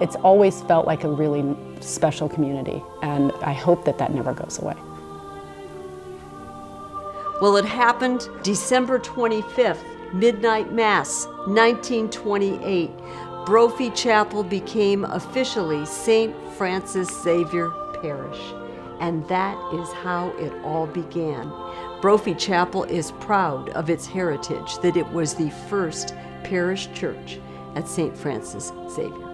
It's always felt like a really special community, and I hope that that never goes away. Well, it happened December 25th, midnight mass, 1928. Brophy Chapel became officially St. Francis Xavier Parish. And that is how it all began. Brophy Chapel is proud of its heritage that it was the first parish church at St. Francis Xavier.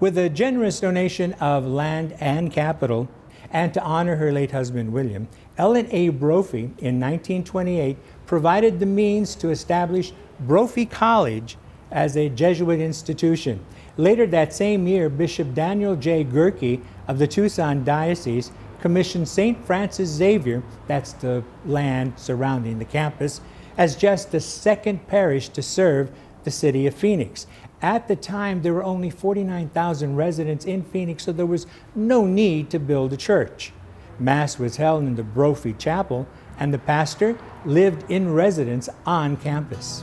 With a generous donation of land and capital, and to honor her late husband William, Ellen A. Brophy in 1928 provided the means to establish Brophy College as a Jesuit institution. Later that same year, Bishop Daniel J. Gercke of the Tucson Diocese commissioned St. Francis Xavier, that's the land surrounding the campus, as just the second parish to serve the city of Phoenix. At the time, there were only 49,000 residents in Phoenix, so there was no need to build a church. Mass was held in the Brophy Chapel, and the pastor lived in residence on campus.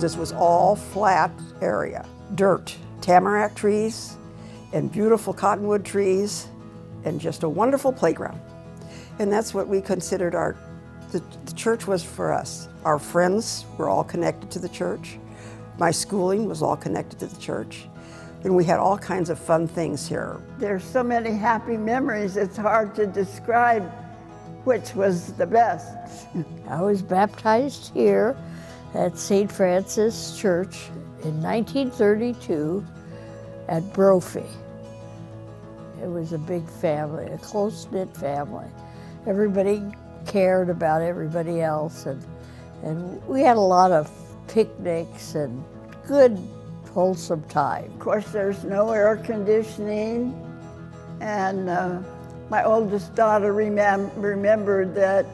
This was all flat area, dirt, tamarack trees, and beautiful cottonwood trees, and just a wonderful playground. And that's what we considered our, the, the church was for us. Our friends were all connected to the church. My schooling was all connected to the church. And we had all kinds of fun things here. There's so many happy memories, it's hard to describe which was the best. I was baptized here at St. Francis Church in 1932 at Brophy. It was a big family, a close-knit family. Everybody cared about everybody else, and, and we had a lot of picnics and good, wholesome time. Of course, there's no air conditioning, and uh, my oldest daughter remem remembered that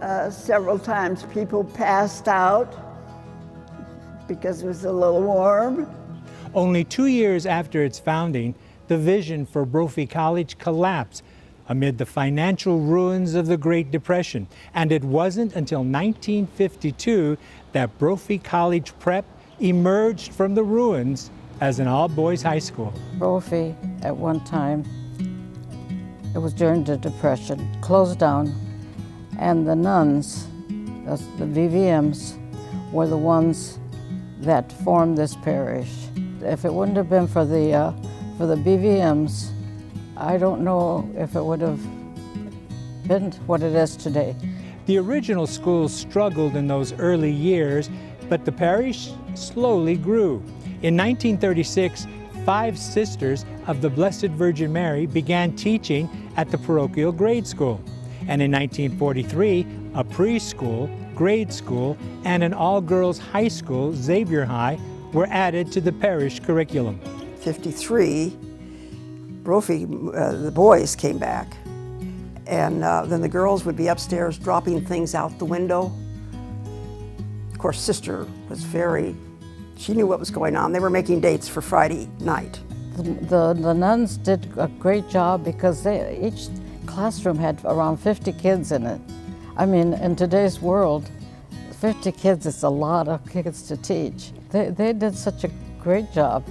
uh, several times people passed out because it was a little warm. Only two years after its founding, the vision for Brophy College collapsed amid the financial ruins of the Great Depression. And it wasn't until 1952 that Brophy College Prep emerged from the ruins as an all-boys high school. Brophy, at one time, it was during the Depression, closed down, and the nuns, the BVMs, were the ones that formed this parish. If it wouldn't have been for the, uh, for the BVMs, I don't know if it would have been what it is today. The original school struggled in those early years, but the parish slowly grew. In 1936, five sisters of the Blessed Virgin Mary began teaching at the parochial grade school. And in 1943, a preschool grade school, and an all-girls high school, Xavier High, were added to the parish curriculum. 53, Brophy, uh, the boys came back, and uh, then the girls would be upstairs dropping things out the window. Of course, sister was very, she knew what was going on. They were making dates for Friday night. The, the, the nuns did a great job because they, each classroom had around 50 kids in it. I mean, in today's world, 50 kids is a lot of kids to teach. They, they did such a great job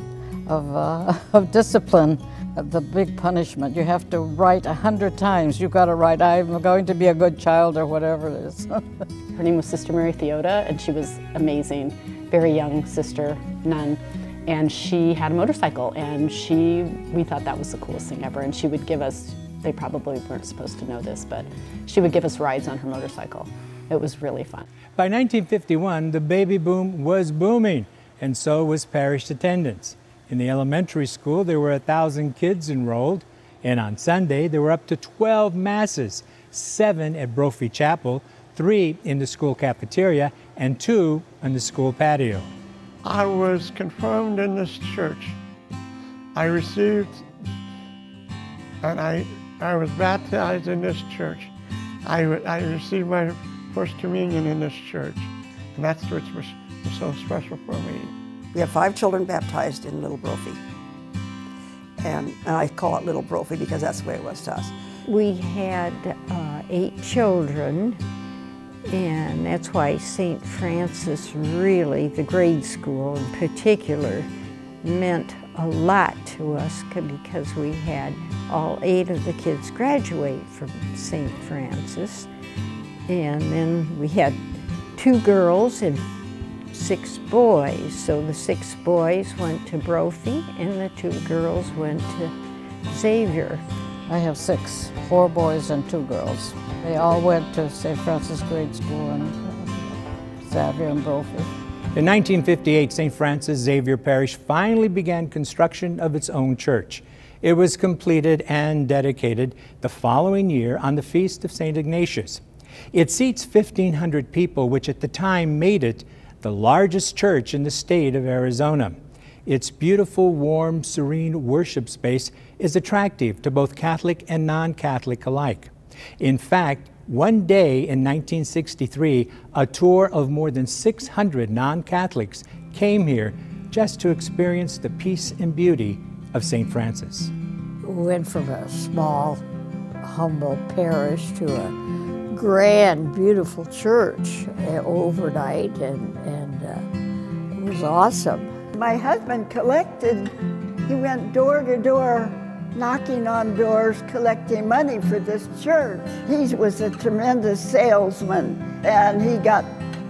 of, uh, of discipline. The big punishment, you have to write a hundred times. You've got to write, I'm going to be a good child or whatever it is. Her name was Sister Mary Theoda, and she was amazing. Very young sister, nun. And she had a motorcycle, and she, we thought that was the coolest thing ever. And she would give us they probably weren't supposed to know this, but she would give us rides on her motorcycle. It was really fun. By 1951, the baby boom was booming, and so was parish attendance. In the elementary school, there were a thousand kids enrolled, and on Sunday, there were up to 12 masses, seven at Brophy Chapel, three in the school cafeteria, and two on the school patio. I was confirmed in this church. I received and I I was baptized in this church. I, I received my First Communion in this church, and that's was, was so special for me. We have five children baptized in Little Brophy, and, and I call it Little Brophy because that's the way it was to us. We had uh, eight children, and that's why St. Francis really, the grade school in particular, meant a lot to us because we had all eight of the kids graduate from St. Francis. And then we had two girls and six boys. So the six boys went to Brophy and the two girls went to Xavier. I have six, four boys and two girls. They all went to St. Francis Grade School in Xavier and Brophy. In 1958, St. Francis Xavier Parish finally began construction of its own church. It was completed and dedicated the following year on the Feast of St. Ignatius. It seats 1,500 people, which at the time made it the largest church in the state of Arizona. Its beautiful, warm, serene worship space is attractive to both Catholic and non Catholic alike. In fact, one day in 1963, a tour of more than 600 non Catholics came here just to experience the peace and beauty of St. Francis. We went from a small, humble parish to a grand, beautiful church uh, overnight, and, and uh, it was awesome. My husband collected, he went door to door knocking on doors collecting money for this church. He was a tremendous salesman and he got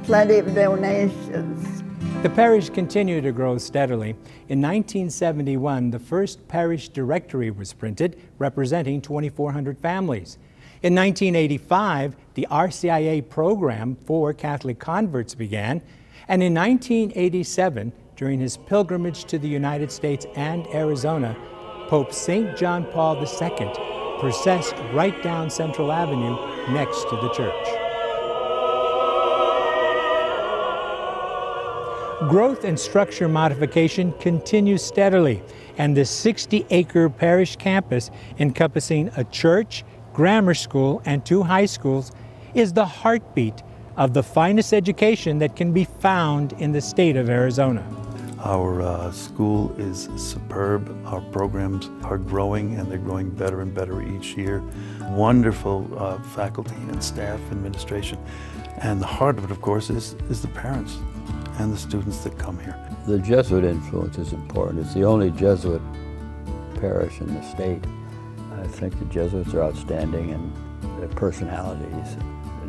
plenty of donations. The parish continued to grow steadily. In 1971, the first parish directory was printed, representing 2,400 families. In 1985, the RCIA program for Catholic converts began, and in 1987, during his pilgrimage to the United States and Arizona, Pope St. John Paul II processed right down Central Avenue next to the church. Growth and structure modification continues steadily, and the 60 acre parish campus encompassing a church, grammar school, and two high schools is the heartbeat of the finest education that can be found in the state of Arizona. Our uh, school is superb. Our programs are growing and they're growing better and better each year. Wonderful uh, faculty and staff, administration. And the heart of it, of course, is, is the parents and the students that come here. The Jesuit influence is important. It's the only Jesuit parish in the state. I think the Jesuits are outstanding in their personalities,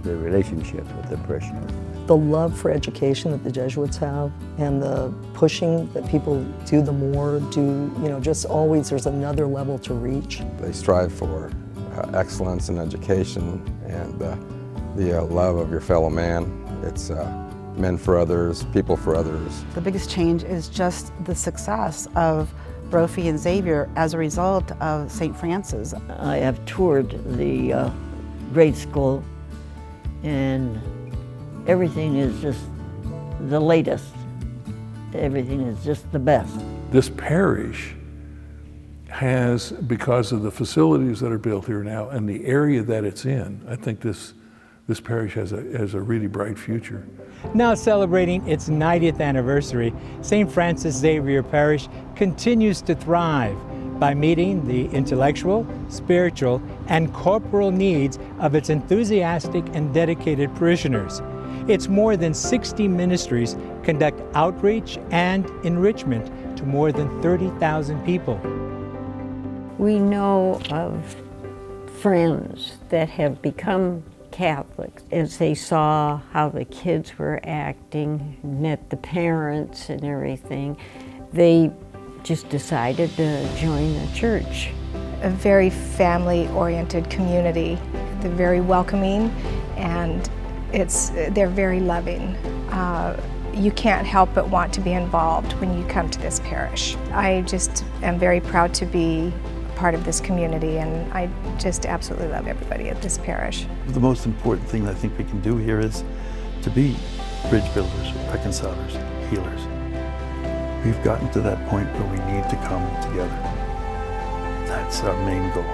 their relationships with the parishioners the love for education that the Jesuits have and the pushing that people do the more, do, you know, just always there's another level to reach. They strive for uh, excellence in education and uh, the uh, love of your fellow man. It's uh, men for others, people for others. The biggest change is just the success of Brophy and Xavier as a result of St. Francis. I have toured the uh, grade school and everything is just the latest. Everything is just the best. This parish has, because of the facilities that are built here now and the area that it's in, I think this, this parish has a, has a really bright future. Now celebrating its 90th anniversary, St. Francis Xavier Parish continues to thrive by meeting the intellectual, spiritual, and corporal needs of its enthusiastic and dedicated parishioners. Its more than 60 ministries conduct outreach and enrichment to more than 30,000 people. We know of friends that have become Catholics as they saw how the kids were acting, met the parents and everything. They just decided to join the church. A very family oriented community. They're very welcoming and it's, they're very loving. Uh, you can't help but want to be involved when you come to this parish. I just am very proud to be part of this community and I just absolutely love everybody at this parish. The most important thing I think we can do here is to be bridge builders, reconcilers, healers. We've gotten to that point where we need to come together. That's our main goal.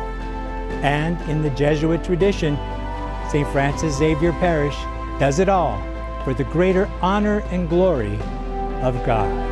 And in the Jesuit tradition, St. Francis Xavier Parish does it all for the greater honor and glory of God.